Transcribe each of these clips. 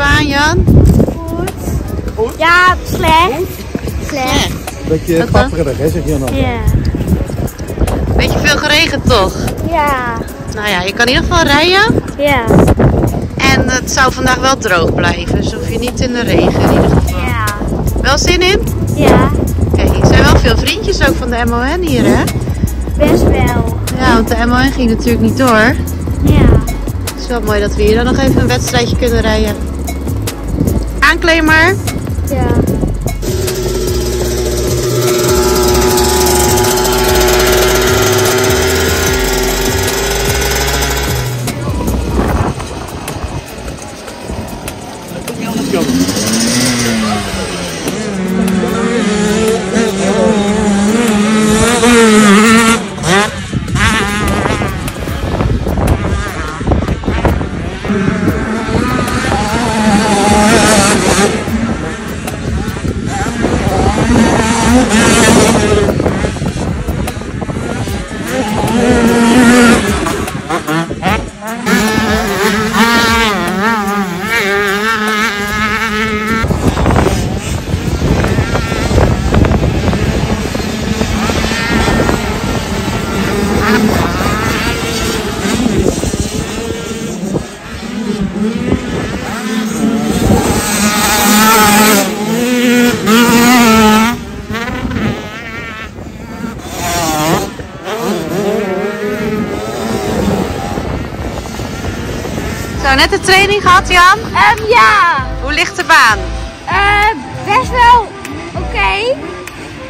baan, Jan? Goed. Ja, slecht. Slecht. Beetje Wat dan? papperig, hè, zeg je dan. Ja. Beetje veel geregend toch? Ja. Nou ja, je kan in ieder geval rijden. Ja. En het zou vandaag wel droog blijven. Dus hoef je niet in de regen in ieder geval. Ja. Wel zin in? Ja. Oké, er zijn wel veel vriendjes ook van de MON hier, hè? Best wel. Ja, want de MON ging natuurlijk niet door. Wel mooi dat we hier dan nog even een wedstrijdje kunnen rijden. Aankleed maar. Ja. Training gehad, Jan. Ehm, ja. Hoe ligt de baan? Eh, best wel oké.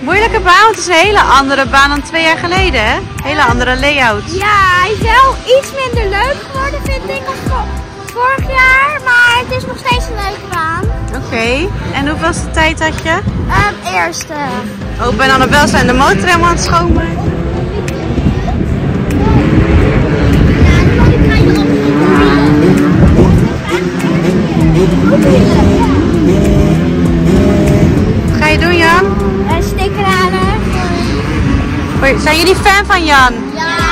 Moeilijke baan, want het is een hele andere baan dan twee jaar geleden, hè? Hele andere layout. Ja, hij is wel iets minder leuk geworden, vind ik, als vo- vorig jaar. Maar het is nog steeds een leuke baan. Oké, en hoeveelste tijd had je? Ehm, eerste. Oh, en Annabel zijn de motor helemaal aan het schoonmaken. Zijn jullie fan van Jan? Ja.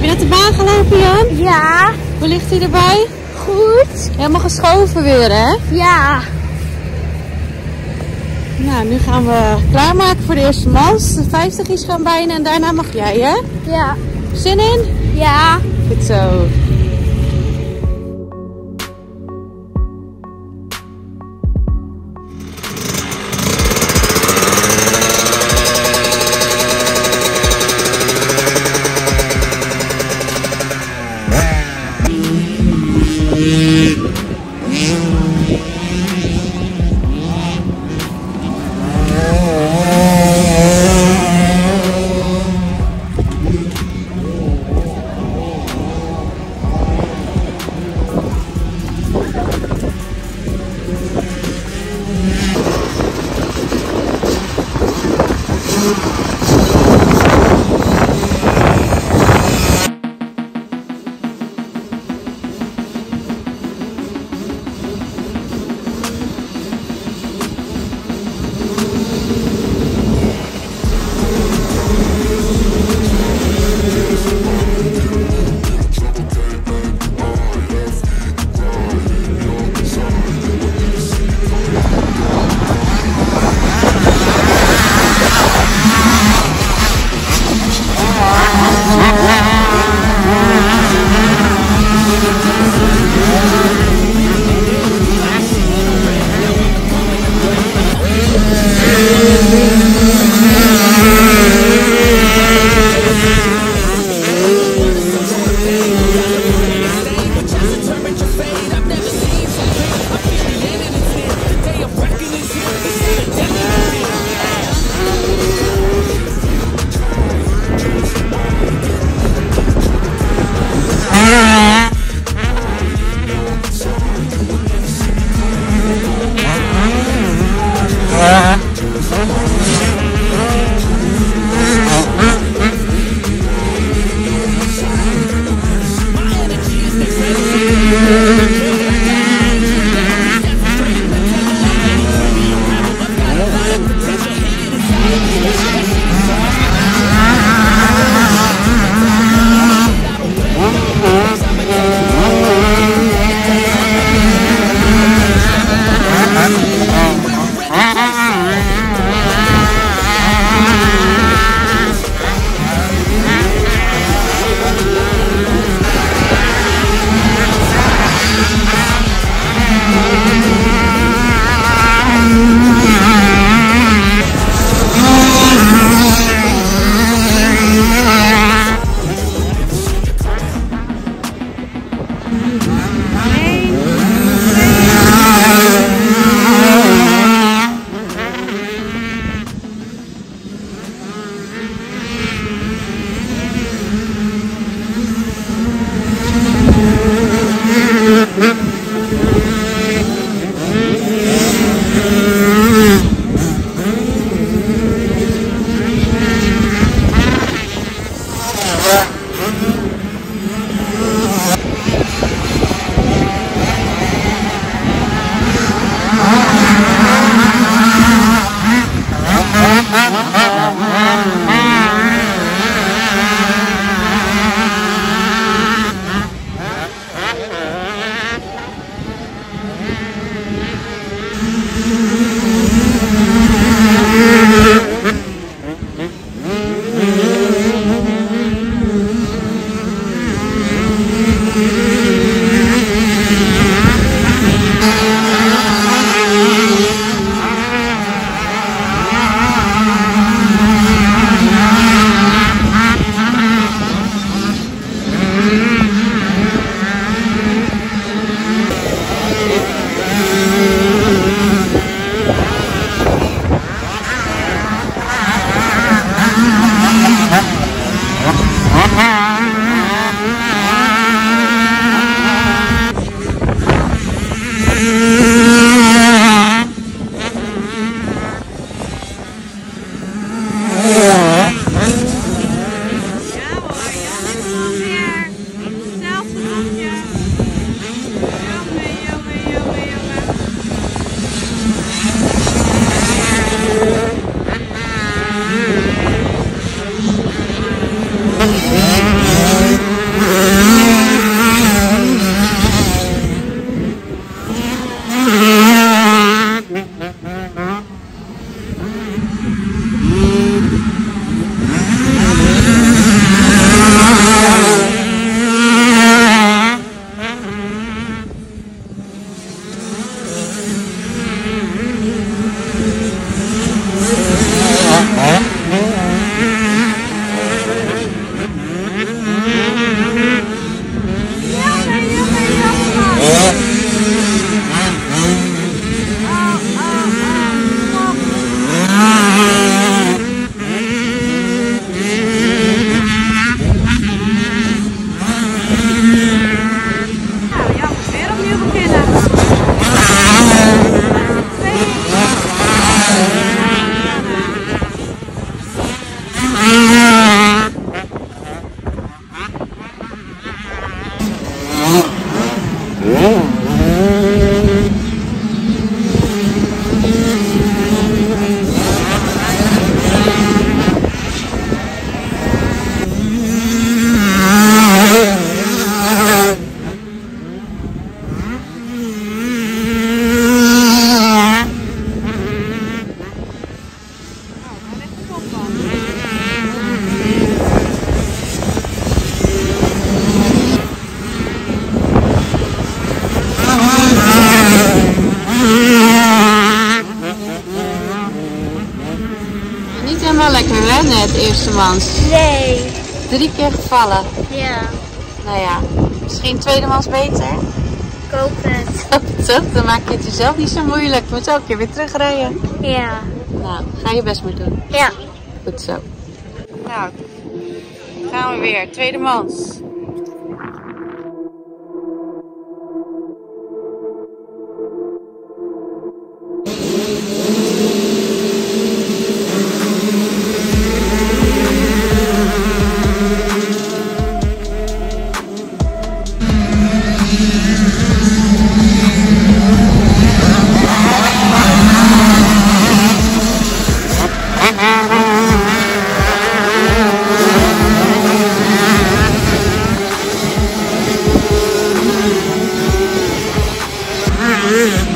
Heb je net de baan gelopen, Jan? Ja, Hoe ligt hij erbij? goed. Helemaal geschoven weer, hè? Ja. Nou, nu gaan we klaarmaken voor de eerste mans. De 50 is gaan bijna en daarna mag jij, hè? Ja. Zin in? Ja. Goed zo. Net eerste mans. Nee. Drie keer gevallen. Ja, Nou ja, misschien tweedemans beter. ik hoop het. Toch? Dan maak je het jezelf niet zo moeilijk. Je moet zo een keer weer terugrijden. Ja. Nou, ga je best maar doen. Ja. Goed zo. Nou, gaan we weer. Tweedemans.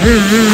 Mm-hmm.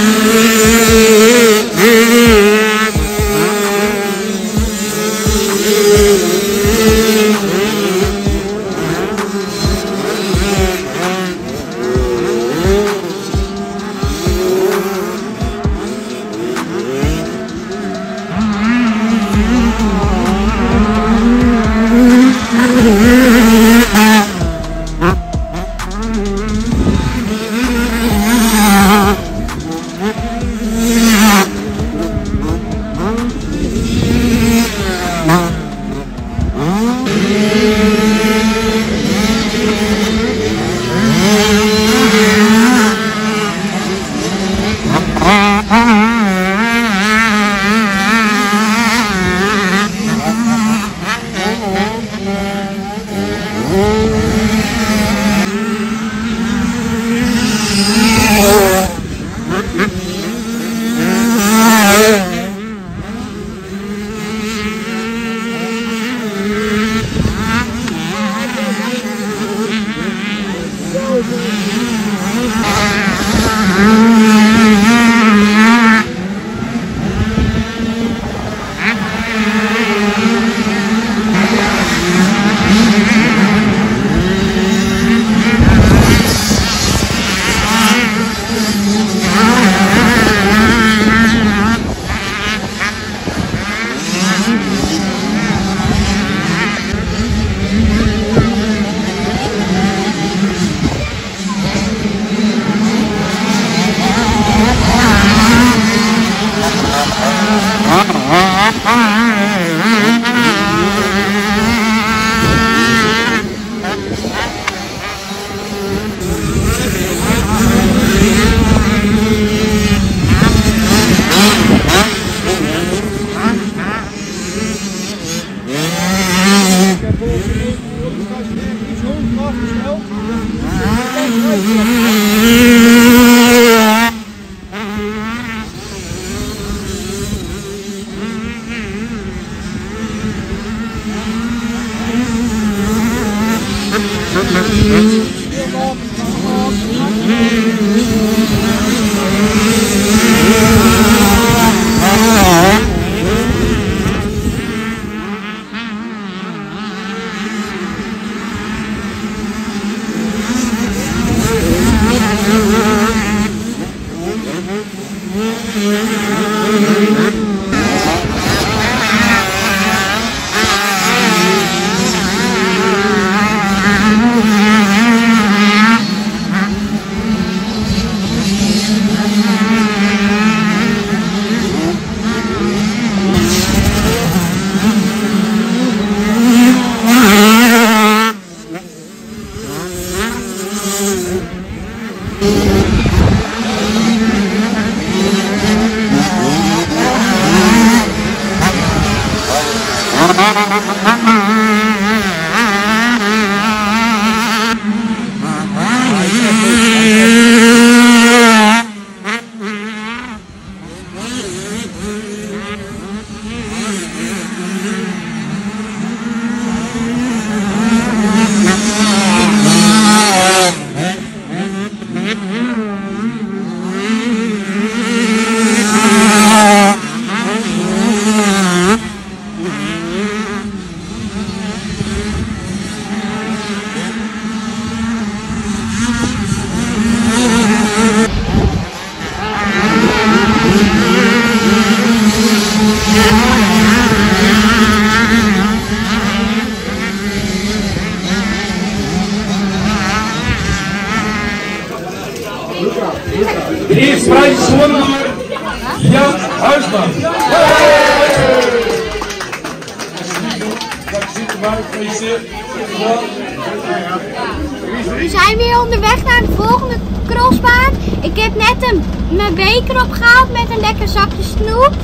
mijn beker opgehaald met een lekker zakje snoep.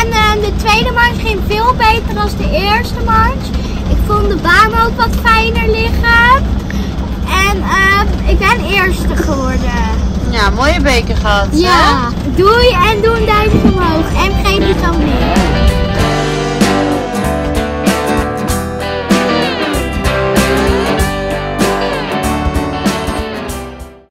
En eh, de tweede march ging veel beter dan de eerste march. Ik vond de baan ook wat fijner liggen. En eh, ik ben eerste geworden. Ja, mooie beker gehad. hè? Ja, doei en doe een duimpje omhoog. En vergeet niet abonneren.